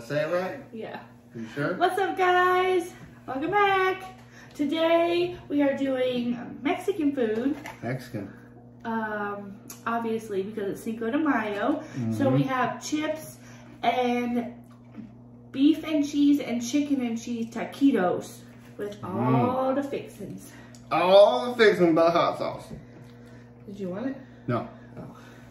I say it right? Yeah. You sure? What's up, guys? Welcome back. Today we are doing Mexican food. Mexican. Um, obviously because it's Cinco de Mayo. So we have chips and beef and cheese and chicken and cheese taquitos with all the fixings. All the fixings but hot sauce. Did you want it? No.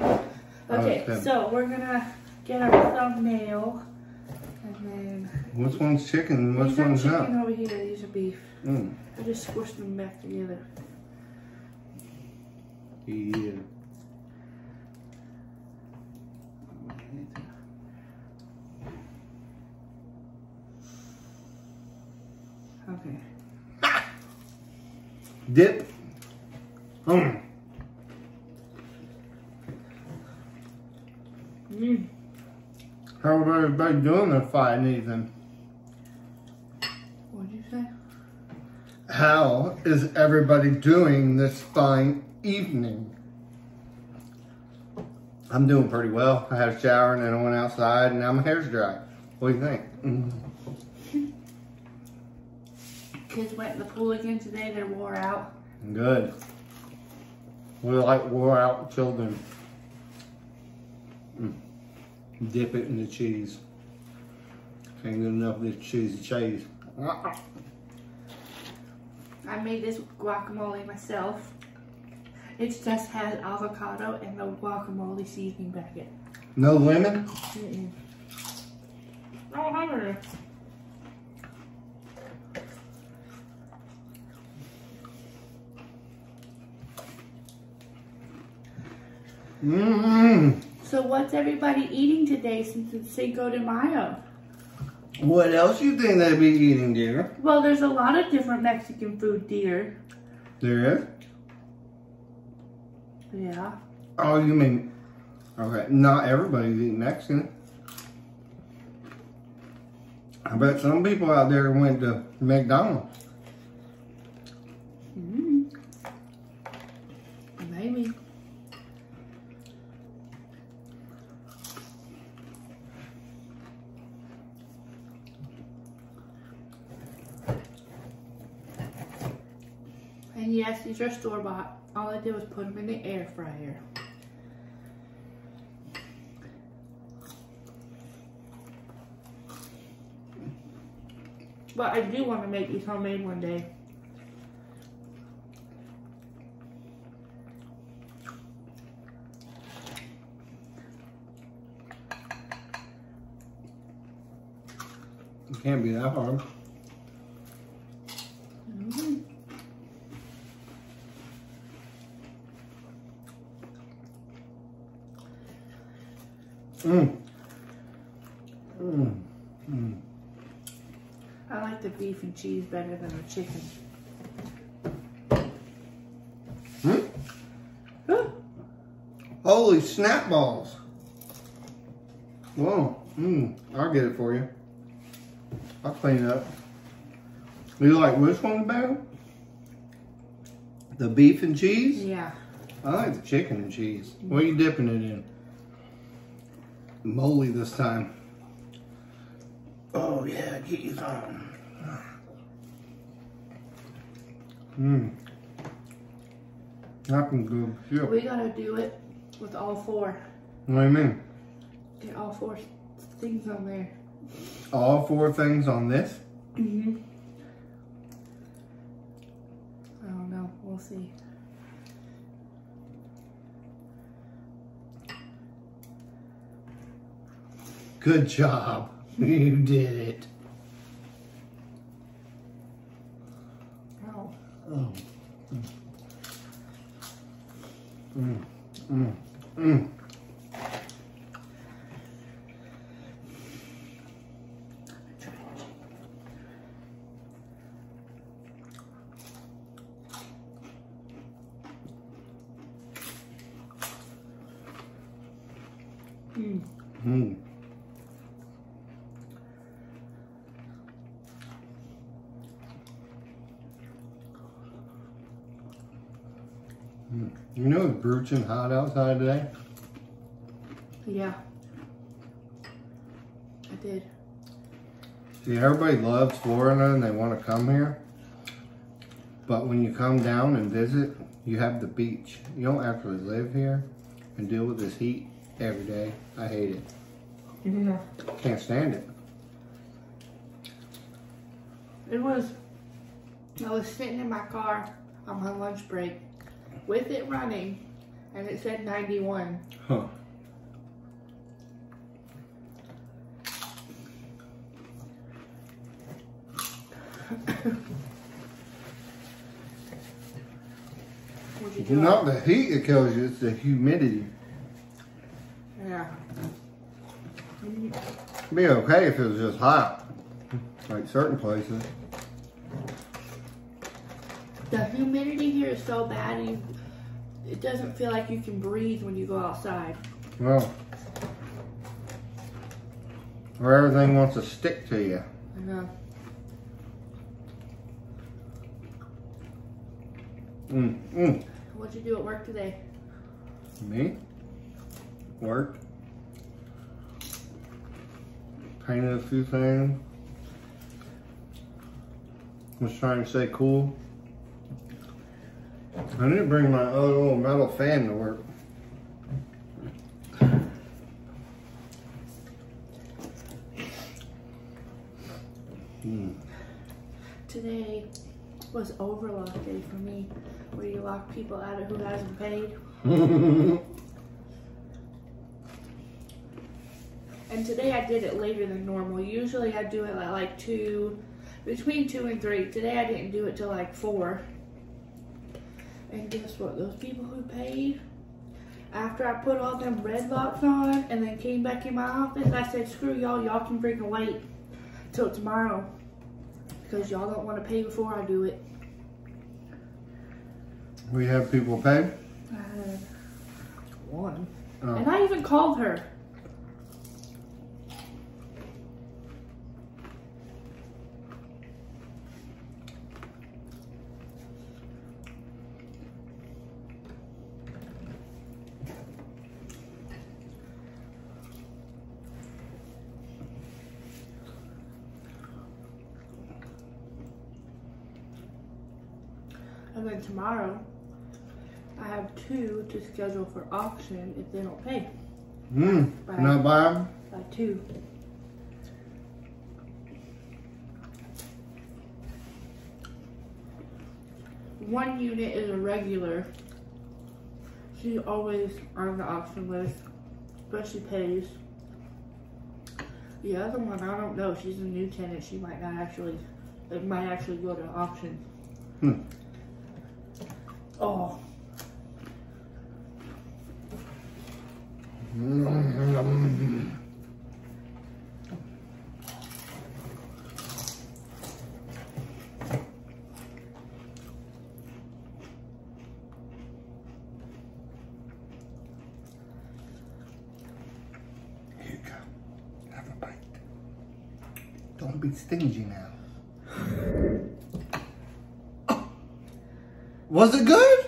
Okay, Okay. so we're gonna get our thumbnail and Which one's chicken and which one's chicken not? over here, these are beef. Mm. I just squished them back together. Yeah. Okay. Dip. Mm. How are everybody doing their fighting Ethan? What'd you say? How is everybody doing this fine evening? I'm doing pretty well. I had a shower and then I went outside and now my hair's dry. What do you think? Mm. Kids went in the pool again today. They're wore out. Good. We like wore out children. Mm. Dip it in the cheese. Can't get enough of this cheesy cheese. I made this guacamole myself. It just has avocado and the guacamole seasoning packet. No lemon? Mm-mm. I don't have. Mmm. So what's everybody eating today since it's Cinco de Mayo? What else you think they'd be eating, dear? Well, there's a lot of different Mexican food, dear. There is? Yeah. Oh, you mean, okay, not everybody's eating Mexican. I bet some people out there went to McDonald's. Mm. Maybe. Are store bought. All I did was put them in the air fryer. But I do want to make these homemade one day. It can't be that hard. Mm. Mmm. Mmm. Mmm. I like the beef and cheese better than the chicken. Hmm? Ooh, Holy snap balls. Whoa. Mmm. I'll get it for you. I'll clean it up. You like which one better? The beef and cheese? yeah. I like the chicken and cheese. What are you dipping it in? Moly this time. Oh yeah, get you some. Mmm. That can go. Yeah. We gotta do it with all four. What do you mean? Get all four things on there. All four things on this? Mm-hmm. I don't know. We'll see. Good job. You did it. Oh. Oh. Mm. Mm. Mm. Mm. Mm. Mm. You know it's broaching hot outside today? Yeah. I did. See, everybody loves Florida and they want to come here. But when you come down and visit, you have the beach. You don't actually live here and deal with this heat every day. I hate it. Yeah. Can't stand it. It was, I was sitting in my car on my lunch break with it running and it said 91. Huh. You It's do? not the heat that kills you, it's the humidity. Yeah. It'd be okay if it was just hot. Like certain places. The humidity here is so bad, you, it doesn't feel like you can breathe when you go outside. Well, where everything wants to stick to you. I know. Mm, mm. What'd you do at work today? Me? Work. Painted a few things. Was trying to stay cool. I need to bring my other little metal fan to work. Mm. Today was overlock day for me, where you lock people out of who hasn't paid. And today I did it later than normal. Usually I do it at like two, between two and three. Today I didn't do it till like four. And guess what? Those people who paid, after I put all them red locks on and then came back in my office, I said, screw y'all, y'all can freaking wait till tomorrow. Because y'all don't want to pay before I do it. we have people pay. One. Oh. And I even called her. And then tomorrow, I have two to schedule for auction if they don't pay Mm. Right. Not buy 'em? by two. One unit is a regular. She always on the auction list, but she pays. The other one, I don't know. She's a new tenant. She might not actually. It might actually go to auction. Hmm. Oh. Here you go. Have a bite. Don't be stingy now. Was it good?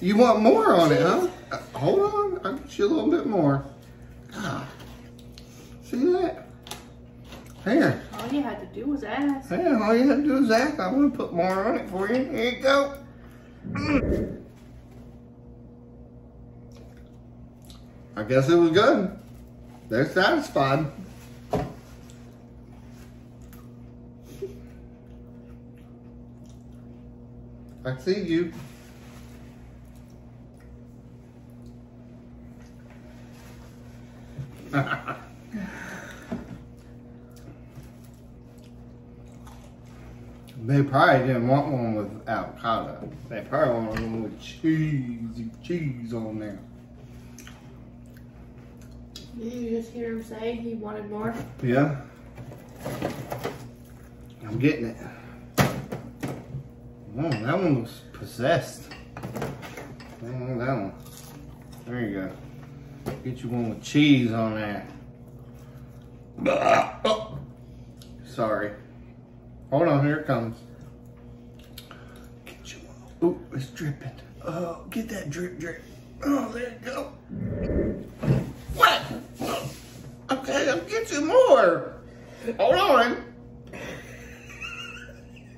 You want more on it, huh? Uh, hold on, I'll get you a little bit more. Ah, see that? Here, all you had to do was ask. Yeah, all you had to do is ask. I'm gonna put more on it for you. Here you go. Mm. I guess it was good. They're satisfied. I see you. They probably didn't want one with avocado. They probably wanted one with cheesy cheese on there. Did you just hear him say he wanted more? Yeah. I'm getting it. Oh, that one was possessed. Oh, that one. There you go. Get you one with cheese on that. Oh. Sorry. Hold on, here it comes. Get you one. Ooh, it's dripping. Oh, get that drip drip. Oh, there you go. What? Okay, I'll get you more. Hold on.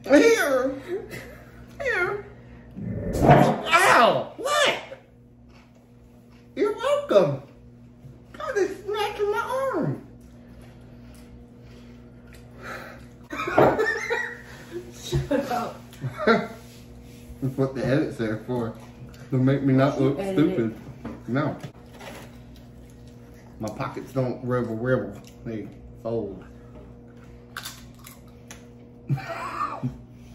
Here. Here. Ow! What? You're welcome. God, it's smacking my arm. Shut up. That's what the edit's there for. To make me not look stupid. No. My pockets don't rivel rivel. They fold.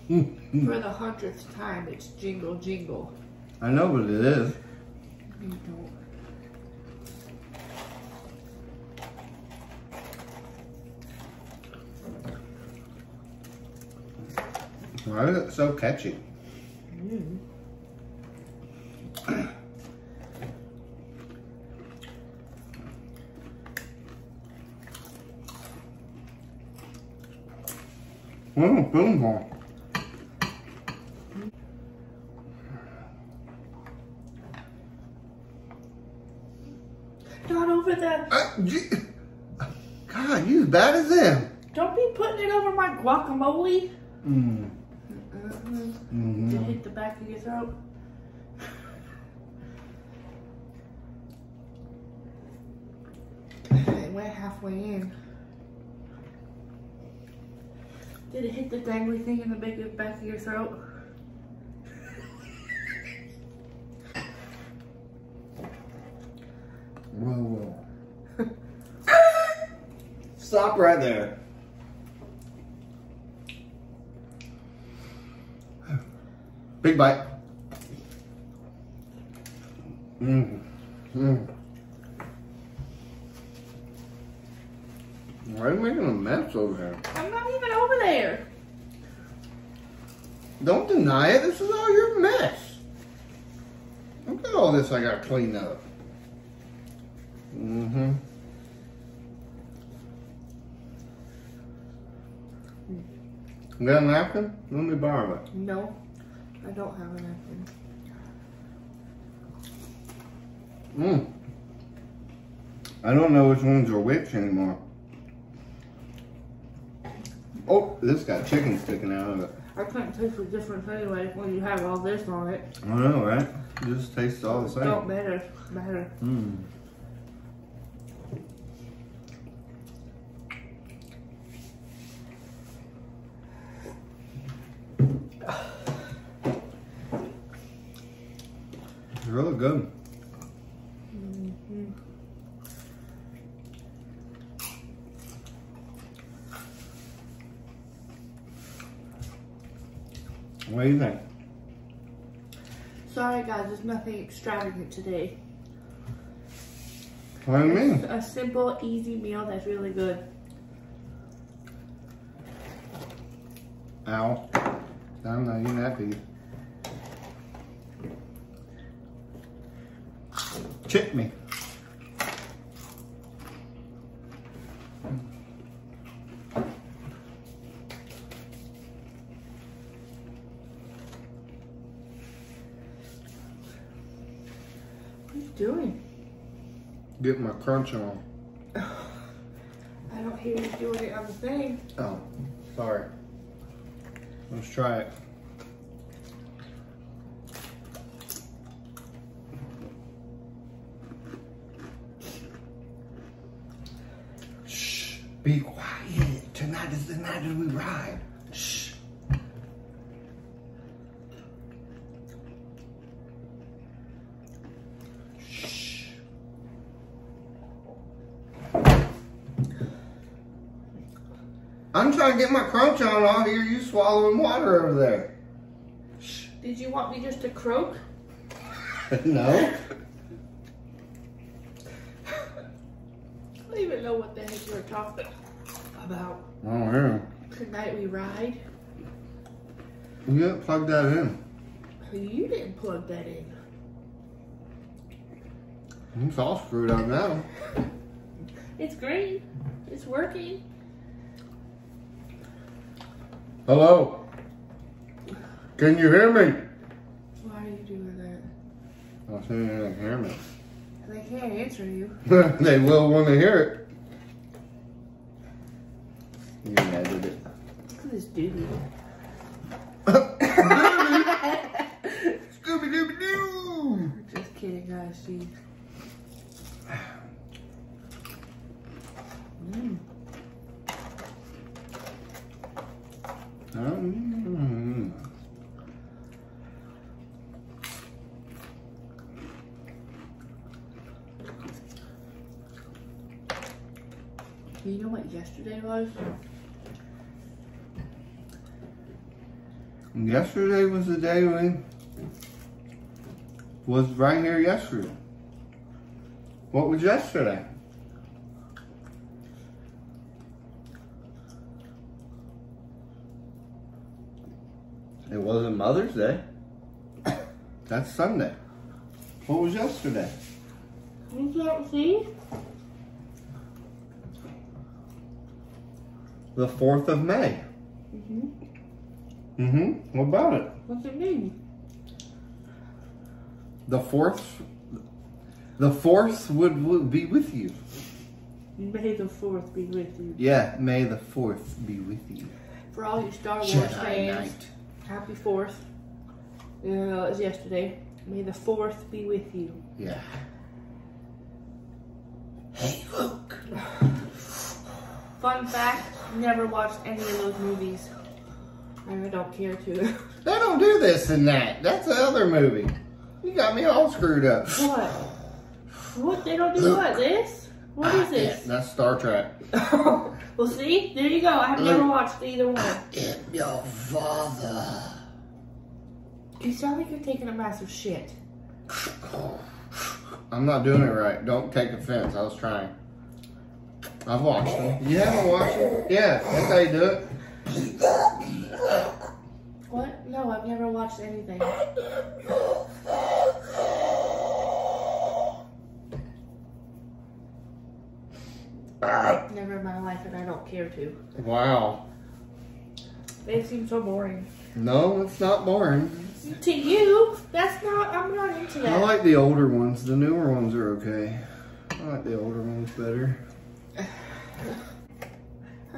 For the hundredth time, it's jingle jingle. I know what it is. You don't. Why is it so catchy? Mm. Mmm, boom ball. Not over the. Uh, God, you as bad as them. Don't be putting it over my guacamole. Mmm. Mm-hmm. Did it Mm-hmm. hit the back of your throat? It went halfway in. Did it hit the dangly thing in the big back of your throat? Whoa, whoa. Stop right there. Big bite. Mmm. Mmm. Why are you making a mess over here? I'm not even over there. Don't deny it. This is all your mess. Look at all this I got to clean up. Mm-hmm. You got a napkin? Let me borrow it. No, I don't have a napkin. Mm. I don't know which ones are which anymore. Oh, this got chicken sticking out of it. I can't taste the difference anyway when you have all this on it. I know, right? It just tastes all the same. Don't matter. Matter. Mm. Really good. Mm-hmm. What do you think? Sorry guys, there's nothing extravagant today. What do you mean? A simple, easy meal that's really good. Ow. I'm not eating that beef. Chip me. What are you doing? Get my crunch on. I don't hear you doing the thing. Oh, sorry. Let's try it. Be quiet. Tonight is the night that we ride. Shh. Shh. I'm trying to get my crunch on. I'll hear you swallowing water over there. Did you want me just to croak? no. I don't even know what the heck you were talking about. Oh, yeah. Tonight we ride. Oh, you didn't plug that in. You didn't plug that in. It's all screwed up now. It's great. It's working. Hello? Can you hear me? Why are you doing that? I'll say they can hear me. They can't answer you. they will when they hear it. You edit it. Look at this dude. Scooby Dooby Doo! Just kidding, guys. Mm. You know what yesterday was? Yesterday was the day we was right here yesterday. What was yesterday? It wasn't Mother's Day. That's Sunday. What was yesterday? You can't see? The 4th of May. Mm-hmm. Mm-hmm. What about it? What's it mean? The 4th the 4th would, would be with you. May the 4th be with you. Yeah, May the 4th be with you. For all you Star Wars Jedi fans, Knight. happy 4th. Yeah, it was yesterday. May the 4th be with you. Yeah. Hey, Luke. Fun fact, never watched any of those movies. I don't care to. They don't do this and that. That's the other movie. You got me all screwed up. what? What? They don't do what? This? What is this? That's Star Trek. well, see? There you go. I've never watched either one. I am your father. You sound like you're taking a massive shit. I'm not doing it right. Don't take offense. I was trying. I've watched them. You haven't watched them? Yeah, that's how you do it. What? No, I've never watched anything. Never in my life, and I don't care to. Wow. They seem so boring. No, it's not boring. To you, that's not. I'm not into that. I like the older ones. The newer ones are okay. I like the older ones better.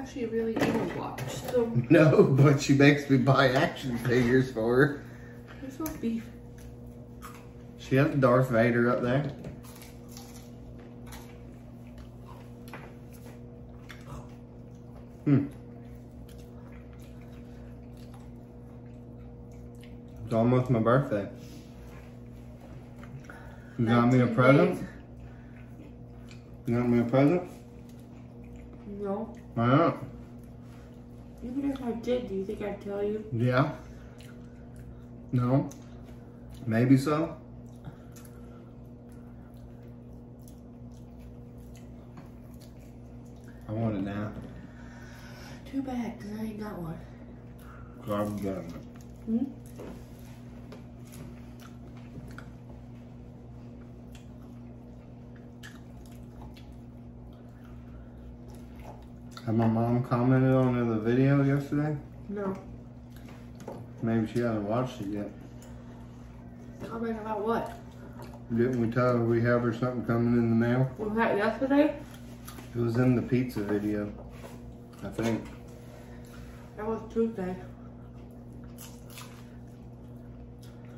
Actually, really do watch. So No, but she makes me buy action figures for her. there's no beef. She has Darth Vader up there. Hmm. It's almost my birthday. You got me a present? You got me a present? No. Why not? Even if I did, do you think I'd tell you? Yeah. No. Maybe so. I want it now. Too bad, because I ain't got one. God damn it. Hmm? Had my mom commented on the video yesterday? No. Maybe she hasn't watched it yet. Comment about what? Didn't we tell her we have her something coming in the mail? Was that yesterday? It was in the pizza video. I think. That was Tuesday.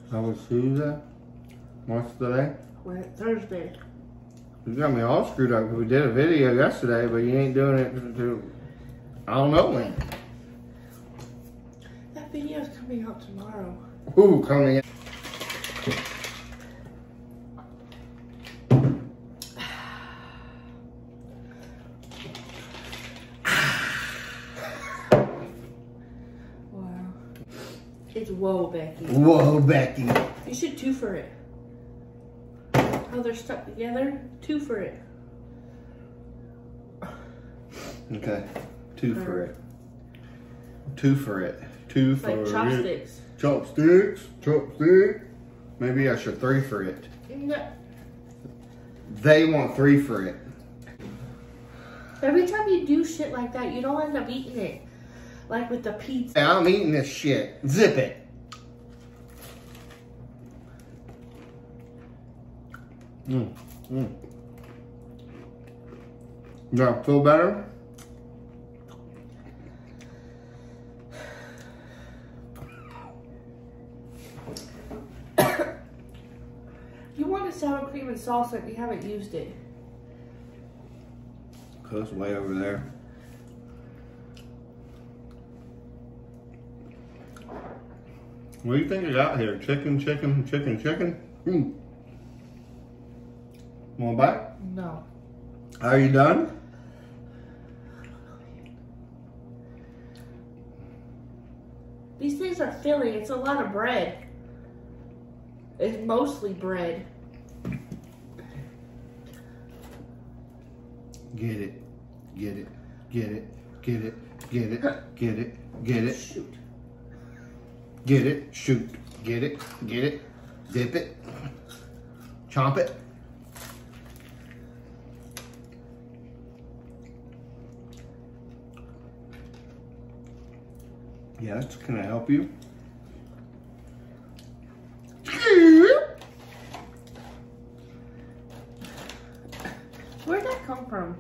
That was Tuesday? What's today? Wait, Thursday. You got me all screwed up. we did a video yesterday, but you ain't doing it to, I don't know when. That video's coming out tomorrow. Ooh, coming in. Wow. It's whoa, Becky. Whoa, Becky. You should two for it. How they're stuck together? Two for it. Okay, two for it. Two for it. Two for like it. chopsticks. Chopsticks. Chopstick. Maybe I should three for it. No. They want three for it. Every time you do shit like that, you don't end up eating it. Like with the pizza. I'm eating this shit. Zip it. Mm. Mm. Yeah, feel better? you wanted sour cream and salsa if you haven't used it. Cause way over there. What do you think I got here? Chicken, chicken, chicken, chicken? Mm. Want back? No. Are you done? These things are filling. It's a lot of bread. It's mostly bread. Get it, get it, get it, get it, get it, get it, get it, Shoot. get it, shoot, get it, get it, dip it, chomp it. Yes, can I help you? Where'd that come from?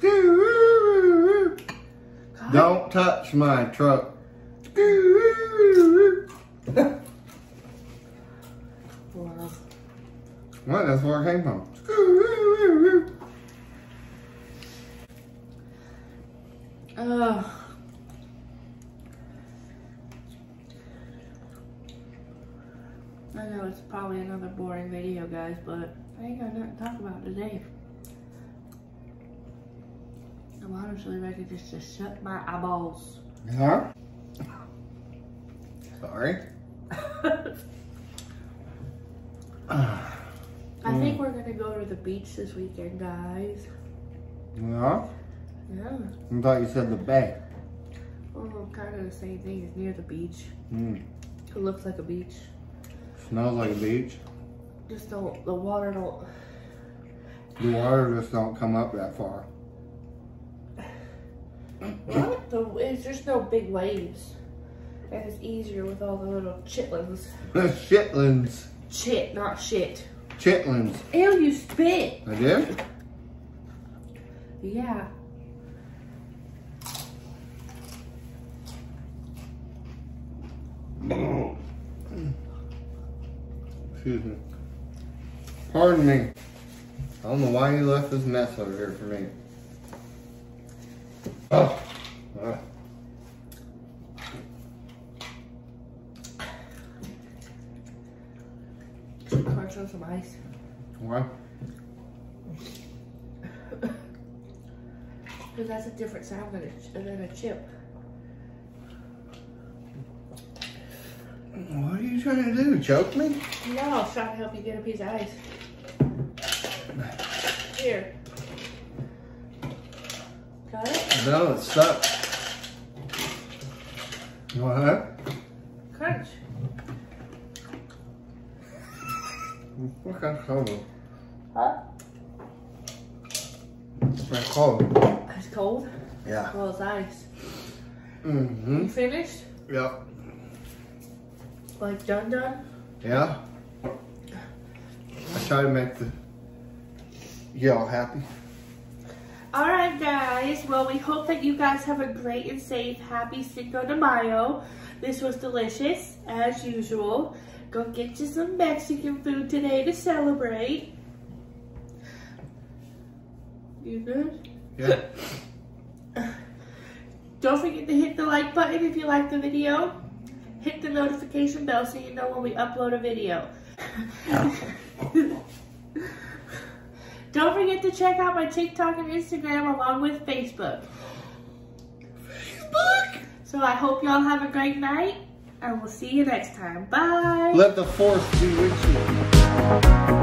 God. Don't touch my truck. Wow. What? That's where it came from. Ugh. I know it's probably another boring video, guys, but I ain't got nothing to talk about today. I'm honestly ready just to shut my eyeballs. Huh? Sorry. I think we're gonna go to the beach this weekend, guys. Yeah? Yeah. I thought you said the bay. Well, kind of the same thing. It's near the beach. Mm. It looks like a beach. Smells like a beach. Just don't, the water don't, The water just don't come up that far. what? The, it's just no big waves. And it's easier with all the little chitlins. Chitlins. Chit, not shit. Chitlins. Ew, you spit. I did? Yeah. Excuse me. Pardon me. I don't know why you left this mess over here for me. Oh. Some crunch on some ice. What? Because that's a different sound than a, than a chip. What are you trying to do? Choke me? No, I was trying to help you get a piece of ice. Here. Got it? No, it's stuck. What? Crunch. What kind of cold? Huh? It's cold. It's cold? Yeah. Well, it's ice. Mm-hmm. You finished? Yep. Like done done? Yeah. I try to make the y'all happy. All right, guys. Well, we hope that you guys have a great and safe, happy Cinco de Mayo. This was delicious, as usual. Go get you some Mexican food today to celebrate. You good? Yeah. Don't forget to hit the like button if you like the video. Hit the notification bell so you know when we upload a video. Don't forget to check out my TikTok and Instagram along with Facebook. Facebook. So I hope y'all have a great night and we'll see you next time. Bye. Let the force be with you.